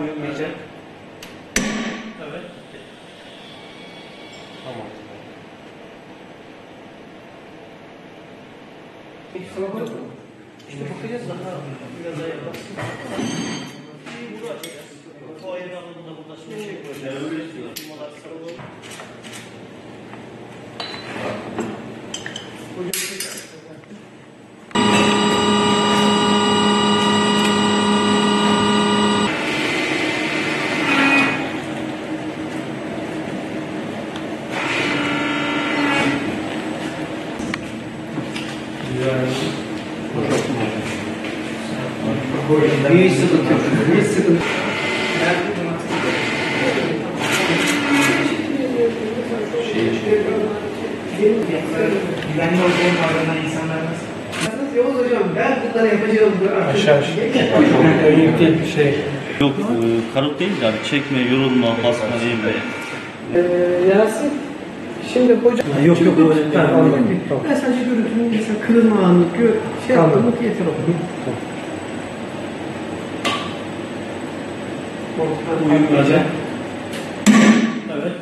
Uyumayacak. Evet. Tamam. Peki sana bak. İşte bakacağız daha biraz daha yaparsın. Bunu açacağız. Bu ayın alanında burada su şey koyacağız. Klimalar Hiç sıkıntı yok. Hiç sıkıntı yok. Güvenli olduğum kavramdan insanlar nasıl? Yavuz hocam ben bunları yapacağım. Aşağı aşağı. Şey. Yok, e, karot değil de abi çekme, yorulma, basma, eğilme. Ee, Yasin, şimdi hocam... Yok yok o önemli değil. Ben anladım. Ben sadece görüntünün mesela kırılma gör, şey yaptırmak yeter olur. Uyumayacak. Evet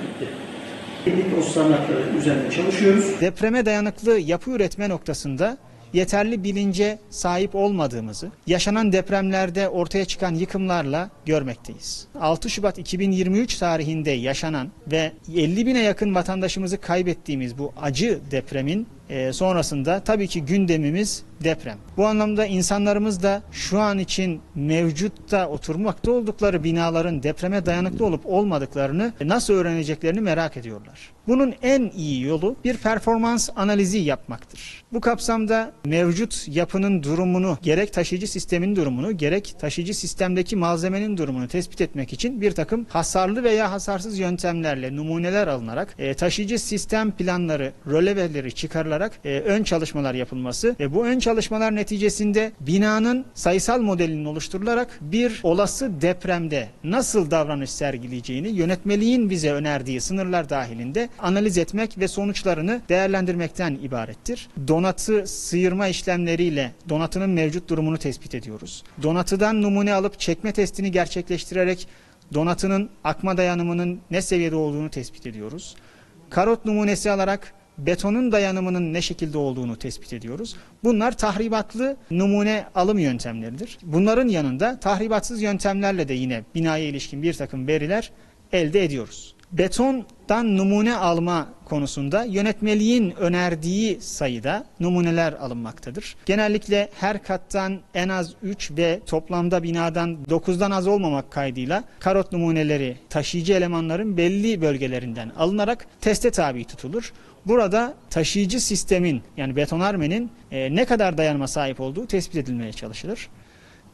üzerinde çalışıyoruz. depreme dayanıklı yapı üretme noktasında yeterli bilince sahip olmadığımızı yaşanan depremlerde ortaya çıkan yıkımlarla görmekteyiz. 6 Şubat 2023 tarihinde yaşanan ve 50 bine yakın vatandaşımızı kaybettiğimiz bu acı depremin e, sonrasında tabii ki gündemimiz deprem. Bu anlamda insanlarımız da şu an için mevcutta oturmakta oldukları binaların depreme dayanıklı olup olmadıklarını nasıl öğreneceklerini merak ediyorlar. Bunun en iyi yolu bir performans analizi yapmaktır. Bu kapsamda mevcut yapının durumunu, gerek taşıyıcı sistemin durumunu, gerek taşıyıcı sistemdeki malzemenin durumunu tespit etmek için bir takım hasarlı veya hasarsız yöntemlerle numuneler alınarak e, taşıyıcı sistem planları, röleveleri çıkarılarak e, ön çalışmalar yapılması ve bu ön çalışmalar neticesinde binanın sayısal modelinin oluşturularak bir olası depremde nasıl davranış sergileyeceğini yönetmeliğin bize önerdiği sınırlar dahilinde analiz etmek ve sonuçlarını değerlendirmekten ibarettir. Donatı sıyırma işlemleriyle donatının mevcut durumunu tespit ediyoruz. Donatıdan numune alıp çekme testini gerçekleştirerek donatının akma dayanımının ne seviyede olduğunu tespit ediyoruz. Karot numunesi alarak betonun dayanımının ne şekilde olduğunu tespit ediyoruz. Bunlar tahribatlı numune alım yöntemleridir. Bunların yanında tahribatsız yöntemlerle de yine binaya ilişkin bir takım veriler elde ediyoruz. Betondan numune alma konusunda yönetmeliğin önerdiği sayıda numuneler alınmaktadır. Genellikle her kattan en az 3 ve toplamda binadan 9'dan az olmamak kaydıyla karot numuneleri taşıyıcı elemanların belli bölgelerinden alınarak teste tabi tutulur. Burada taşıyıcı sistemin yani betonarmenin e, ne kadar dayanıma sahip olduğu tespit edilmeye çalışılır.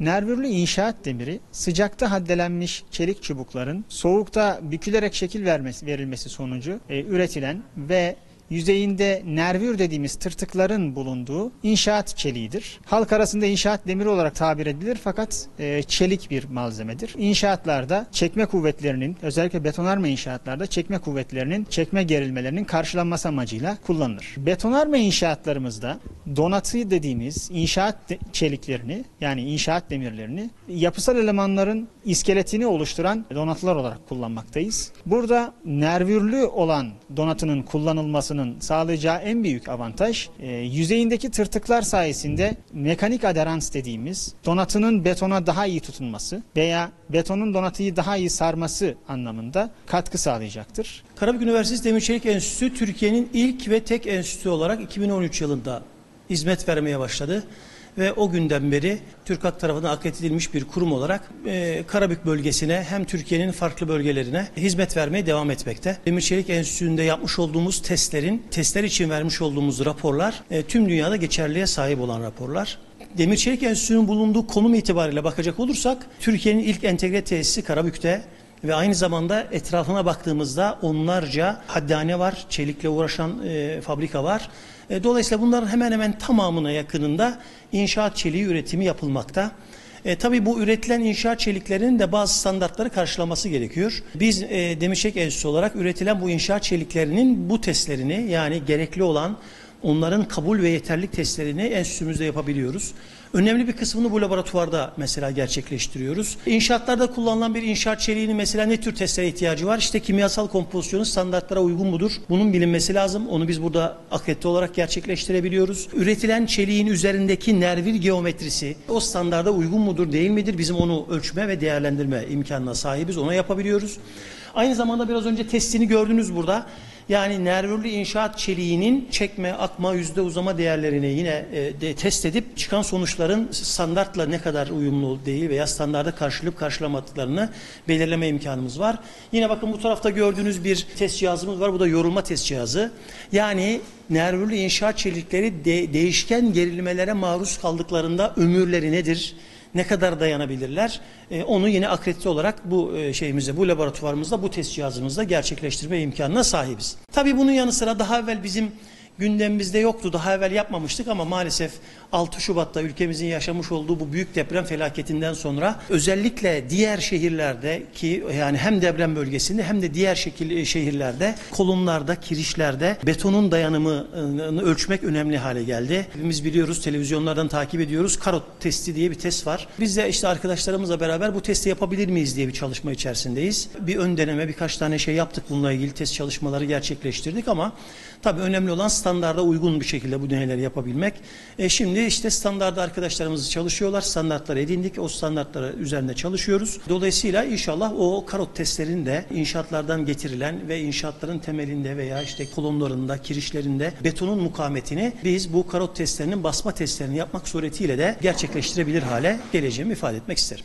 Nervürlü inşaat demiri sıcakta haddelenmiş çelik çubukların soğukta bükülerek şekil vermesi, verilmesi sonucu e, üretilen ve yüzeyinde nervür dediğimiz tırtıkların bulunduğu inşaat çeliğidir. Halk arasında inşaat demiri olarak tabir edilir fakat e, çelik bir malzemedir. İnşaatlarda çekme kuvvetlerinin özellikle betonarme inşaatlarda çekme kuvvetlerinin çekme gerilmelerinin karşılanması amacıyla kullanılır. Betonarme inşaatlarımızda donatı dediğimiz inşaat de- çeliklerini yani inşaat demirlerini yapısal elemanların iskeletini oluşturan donatılar olarak kullanmaktayız. Burada nervürlü olan donatının kullanılmasının sağlayacağı en büyük avantaj e, yüzeyindeki tırtıklar sayesinde mekanik aderans dediğimiz donatının betona daha iyi tutunması veya betonun donatıyı daha iyi sarması anlamında katkı sağlayacaktır. Karabük Üniversitesi Demir Çelik Enstitüsü Türkiye'nin ilk ve tek enstitüsü olarak 2013 yılında hizmet vermeye başladı. Ve o günden beri TÜRKAK tarafından akredilmiş bir kurum olarak e, Karabük bölgesine hem Türkiye'nin farklı bölgelerine hizmet vermeye devam etmekte. Demir Çelik Enstitüsü'nde yapmış olduğumuz testlerin, testler için vermiş olduğumuz raporlar e, tüm dünyada geçerliğe sahip olan raporlar. Demir Çelik Enstitüsü'nün bulunduğu konum itibariyle bakacak olursak Türkiye'nin ilk entegre tesisi Karabük'te ve aynı zamanda etrafına baktığımızda onlarca haddane var, çelikle uğraşan e, fabrika var. E, dolayısıyla bunların hemen hemen tamamına yakınında inşaat çeliği üretimi yapılmakta. E, tabii bu üretilen inşaat çeliklerinin de bazı standartları karşılaması gerekiyor. Biz e, Demirçelik Enstitüsü olarak üretilen bu inşaat çeliklerinin bu testlerini yani gerekli olan onların kabul ve yeterlilik testlerini enstitümüzde yapabiliyoruz. Önemli bir kısmını bu laboratuvarda mesela gerçekleştiriyoruz. İnşaatlarda kullanılan bir inşaat çeliğinin mesela ne tür testlere ihtiyacı var? İşte kimyasal kompozisyonu standartlara uygun mudur? Bunun bilinmesi lazım. Onu biz burada akredite olarak gerçekleştirebiliyoruz. Üretilen çeliğin üzerindeki nervil geometrisi o standarda uygun mudur değil midir? Bizim onu ölçme ve değerlendirme imkanına sahibiz. Ona yapabiliyoruz. Aynı zamanda biraz önce testini gördünüz burada. Yani nervürlü inşaat çeliğinin çekme, akma, yüzde uzama değerlerini yine e, de test edip çıkan sonuçların standartla ne kadar uyumlu değil veya standarda karşılıp karşılamadıklarını belirleme imkanımız var. Yine bakın bu tarafta gördüğünüz bir test cihazımız var. Bu da yorulma test cihazı. Yani nervürlü inşaat çelikleri de- değişken gerilmelere maruz kaldıklarında ömürleri nedir? Ne kadar dayanabilirler? E, onu yine akredite olarak bu e, şeyimizde, bu laboratuvarımızda, bu test cihazımızda gerçekleştirme imkanına sahibiz. Tabii bunun yanı sıra daha evvel bizim gündemimizde yoktu. Daha evvel yapmamıştık ama maalesef 6 Şubat'ta ülkemizin yaşamış olduğu bu büyük deprem felaketinden sonra özellikle diğer şehirlerde ki yani hem deprem bölgesinde hem de diğer şekil şehirlerde kolonlarda, kirişlerde betonun dayanımını ölçmek önemli hale geldi. Hepimiz biliyoruz, televizyonlardan takip ediyoruz. Karot testi diye bir test var. Biz de işte arkadaşlarımızla beraber bu testi yapabilir miyiz diye bir çalışma içerisindeyiz. Bir ön deneme birkaç tane şey yaptık bununla ilgili test çalışmaları gerçekleştirdik ama tabii önemli olan standarda uygun bir şekilde bu deneyleri yapabilmek. E şimdi işte standarda arkadaşlarımız çalışıyorlar. Standartları edindik. O standartları üzerinde çalışıyoruz. Dolayısıyla inşallah o karot testlerin de inşaatlardan getirilen ve inşaatların temelinde veya işte kolonlarında, kirişlerinde betonun mukavemetini biz bu karot testlerinin basma testlerini yapmak suretiyle de gerçekleştirebilir hale geleceğimi ifade etmek isterim.